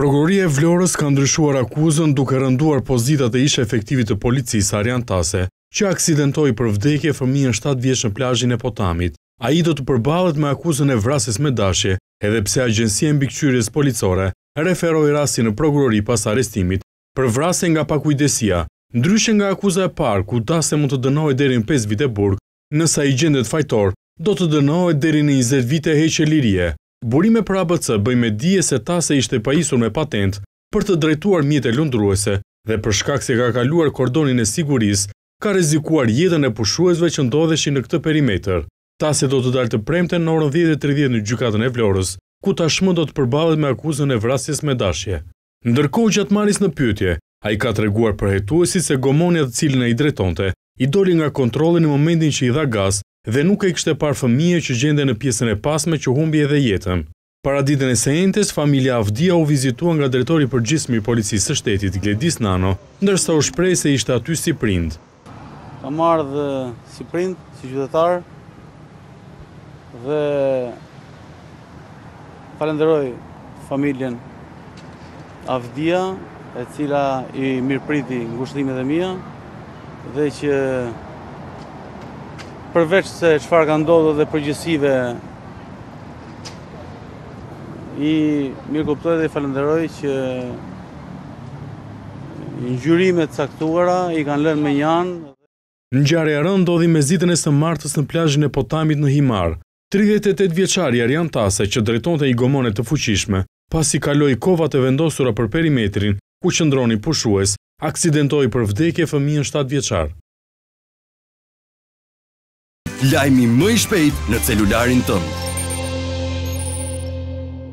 Prokuroria e Vlorës ka ndryshuar akuzën duke rënduar pozitat e ish-efektivit të policisë Arjan Tase, që aksidentoi për vdekje fëmijën shtatë vjeç në plazhin e Potamit. Ai do të përballet me akuzën e vrasjes me dashje, edhe pse agjencia e mbikëqyrjes policore referoi rastin në prokurori pas arrestimit për vrasje nga pakujdesia, ndryshe nga akuza e parë ku Tase mund të dënohej deri në pesë vite burg Nëse ai gjendet fajtor, do të dënohet deri në njëzet vite heqje lirie. Burime për ABC bëjnë me dije se Tase ishte pajisur me patentë për të drejtuar mjete lundruese dhe për shkak se ka kaluar kordonin e sigurisë, ka rrezikuar jetën e pushuesve që ndodheshin në këtë perimetër. Tase do të dalë të premten në orën dhjetë e tridhjetë në Gjykatën e Vlorës, ku tashmë do të përballet me akuzën e vrasjes me dashje. Ndërkohë gjatë marrjes në pyetje, ai ka treguar për hetuesit se gomonja të cilën ai drejtonte, i doli nga kontrolli në momentin që i dha gaz dhe nuk e kishte parë fëmijën që gjendej në pjesën e pasme që humbi edhe jetën. Paraditen e së enjtes, familja Avdia u vizitua nga drejtori i përgjithshëm i Policisë së Shtetit, Gledis Nano, ndërsa u shpreh se ishte aty si prind. Kam ardhë si prind, si qytetar dhe falenderoj familjen Avdia e cila i mirëpriti ngushëllimet e mia dhe që përveçse çfarë ka ndodhur dhe përgjegjësive i mirëkuptoj dhe i falenderoj që Ngjyrime të caktuara i kanë lënë mënjanë. Ngjarja e rëndë ndodhi mesditën e së martës në plazhin e Potamit në Himarë. Tridhjetë e tetë vjeçari Arjan Tase që drejtonte një gomone të fuqishme, pasi kaloi bovat e vendosura për perimetrin ku qëndrojnë pushuesit, aksidentoi për vdekje fëmijën shtatë vjeçar. Lajmi më i shpejtë në celularin tënd.